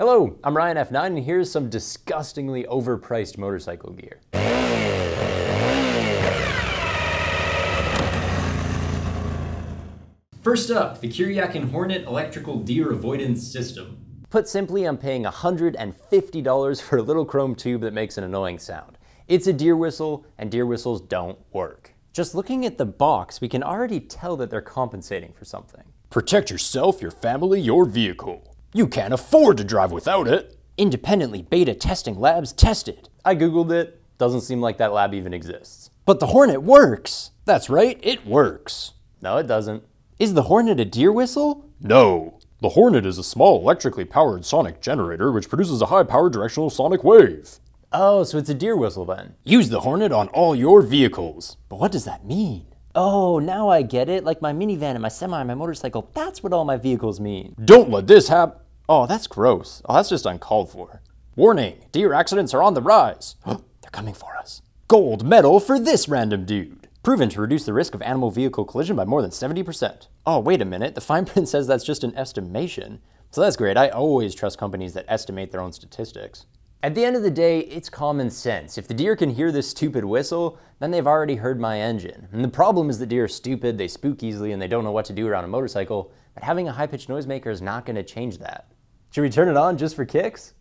Hello, I'm Ryan F9 and here's some disgustingly overpriced motorcycle gear. First up, the Kuryakyn Hornet Electrical Deer Avoidance System. Put simply, I'm paying $150 for a little chrome tube that makes an annoying sound. It's a deer whistle, and deer whistles don't work. Just looking at the box, we can already tell that they're compensating for something. Protect yourself, your family, your vehicle. You can't afford to drive without it. Independently beta testing labs tested. I googled it, doesn't seem like that lab even exists. But the Hornet works. That's right, it works. No, it doesn't. Is the Hornet a deer whistle? No. The Hornet is a small electrically powered sonic generator which produces a high powered directional sonic wave. Oh, so it's a deer whistle then. Use the Hornet on all your vehicles. But what does that mean? Oh, now I get it. Like my minivan and my semi and my motorcycle. That's what all my vehicles mean. Don't let this happen. Oh, that's gross. Oh, that's just uncalled for. Warning, deer accidents are on the rise. They're coming for us. Gold medal for this random dude. Proven to reduce the risk of animal vehicle collision by more than 70%. Oh, wait a minute. The fine print says that's just an estimation. So that's great. I always trust companies that estimate their own statistics. At the end of the day, it's common sense. If the deer can hear this stupid whistle, then they've already heard my engine. And the problem is the deer are stupid, they spook easily, and they don't know what to do around a motorcycle, but having a high-pitched noisemaker is not gonna change that. Should we turn it on just for kicks?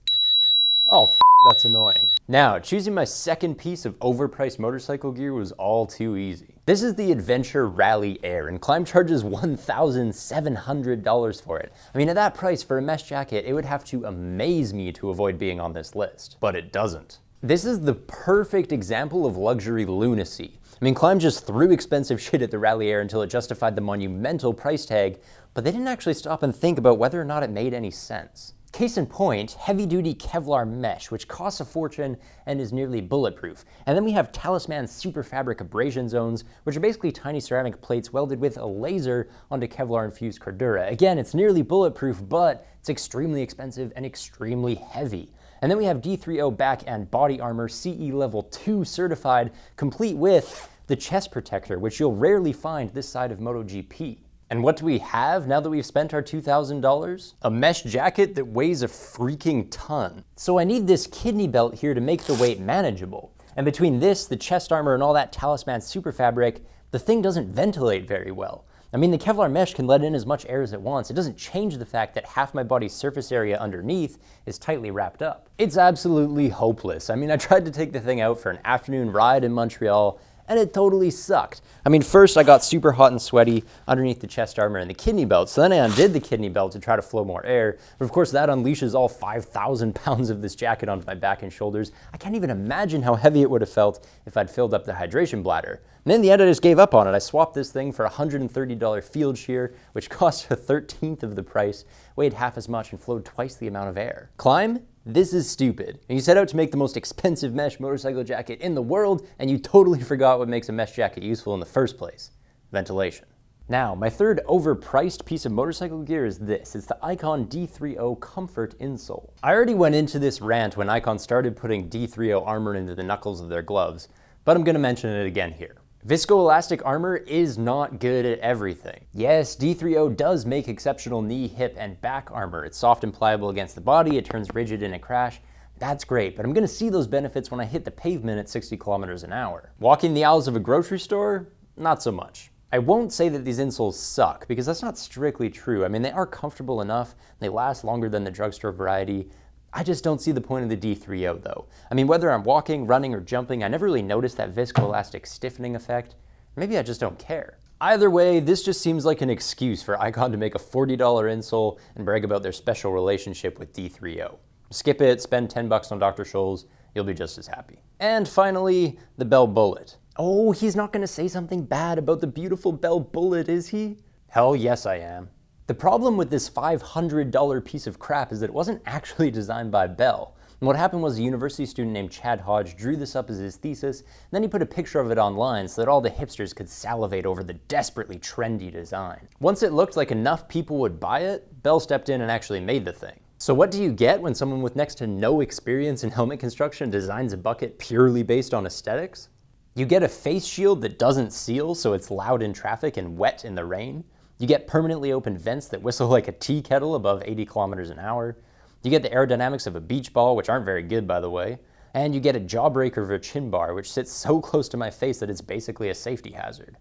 Oh, that's annoying. Now, choosing my second piece of overpriced motorcycle gear was all too easy. This is the Adventure Rally Air, and Klim charges $1,700 for it. I mean, at that price for a mesh jacket, it would have to amaze me to avoid being on this list. But it doesn't. This is the perfect example of luxury lunacy. I mean, Klim just threw expensive shit at the Rally Air until it justified the monumental price tag, but they didn't actually stop and think about whether or not it made any sense. Case in point, heavy-duty Kevlar mesh, which costs a fortune and is nearly bulletproof. And then we have Talisman Superfabric abrasion zones, which are basically tiny ceramic plates welded with a laser onto Kevlar-infused Cordura. Again, it's nearly bulletproof, but it's extremely expensive and extremely heavy. And then we have D3O back and body armor, CE level 2 certified, complete with the chest protector, which you'll rarely find this side of MotoGP. And what do we have now that we've spent our $2,000? A mesh jacket that weighs a freaking ton. So I need this kidney belt here to make the weight manageable. And between this, the chest armor, and all that Talisman super fabric, the thing doesn't ventilate very well. I mean, the Kevlar mesh can let in as much air as it wants. It doesn't change the fact that half my body's surface area underneath is tightly wrapped up. It's absolutely hopeless. I mean, I tried to take the thing out for an afternoon ride in Montreal, and it totally sucked. I mean, first I got super hot and sweaty underneath the chest armor and the kidney belt, so then I undid the kidney belt to try to flow more air, but of course that unleashes all 5,000 pounds of this jacket onto my back and shoulders. I can't even imagine how heavy it would have felt if I'd filled up the hydration bladder. And in the end I just gave up on it. I swapped this thing for a $130 Fieldsheer, which cost a 13th of the price, weighed half as much and flowed twice the amount of air. Klim? This is stupid. And you set out to make the most expensive mesh motorcycle jacket in the world, and you totally forgot what makes a mesh jacket useful in the first place ventilation. Now, my third overpriced piece of motorcycle gear is this. It's the Icon D3O Comfort insole. I already went into this rant when Icon started putting D3O armor into the knuckles of their gloves, but I'm gonna mention it again here. Viscoelastic armor is not good at everything. Yes, D3O does make exceptional knee, hip, and back armor. It's soft and pliable against the body, it turns rigid in a crash. That's great, but I'm gonna see those benefits when I hit the pavement at 60 kilometers an hour. Walking the aisles of a grocery store, not so much. I won't say that these insoles suck, because that's not strictly true. I mean, they are comfortable enough, they last longer than the drugstore variety, I just don't see the point of the D3O though. I mean, whether I'm walking, running, or jumping, I never really notice that viscoelastic stiffening effect. Maybe I just don't care. Either way, this just seems like an excuse for Icon to make a $40 insole and brag about their special relationship with D3O. Skip it, spend 10 bucks on Dr. Scholl's, you'll be just as happy. And finally, the Bell Bullitt. Oh, he's not gonna say something bad about the beautiful Bell Bullitt, is he? Hell yes I am. The problem with this $500 piece of crap is that it wasn't actually designed by Bell. And what happened was a university student named Chad Hodge drew this up as his thesis, and then he put a picture of it online so that all the hipsters could salivate over the desperately trendy design. Once it looked like enough people would buy it, Bell stepped in and actually made the thing. So what do you get when someone with next to no experience in helmet construction designs a bucket purely based on aesthetics? You get a face shield that doesn't seal so it's loud in traffic and wet in the rain. You get permanently open vents that whistle like a tea kettle above 80 kilometers an hour. You get the aerodynamics of a beach ball, which aren't very good by the way, and you get a jawbreaker of a chin bar, which sits so close to my face that it's basically a safety hazard.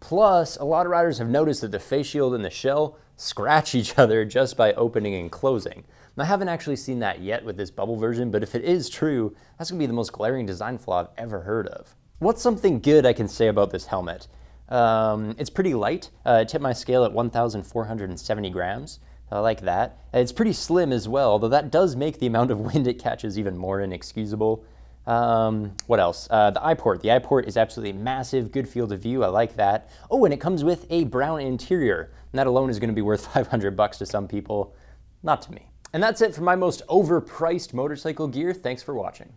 Plus, a lot of riders have noticed that the face shield and the shell scratch each other just by opening and closing. I haven't actually seen that yet with this bubble version, but if it is true, that's gonna be the most glaring design flaw I've ever heard of. What's something good I can say about this helmet? Um, it's pretty light. Uh, it tipped my scale at 1,470 grams. I like that. It's pretty slim as well, although that does make the amount of wind it catches even more inexcusable. Um, what else? Uh, the eyeport. The eyeport is absolutely massive, good field of view. I like that. Oh, and it comes with a brown interior. And that alone is going to be worth 500 bucks to some people. Not to me. And that's it for my most overpriced motorcycle gear. Thanks for watching.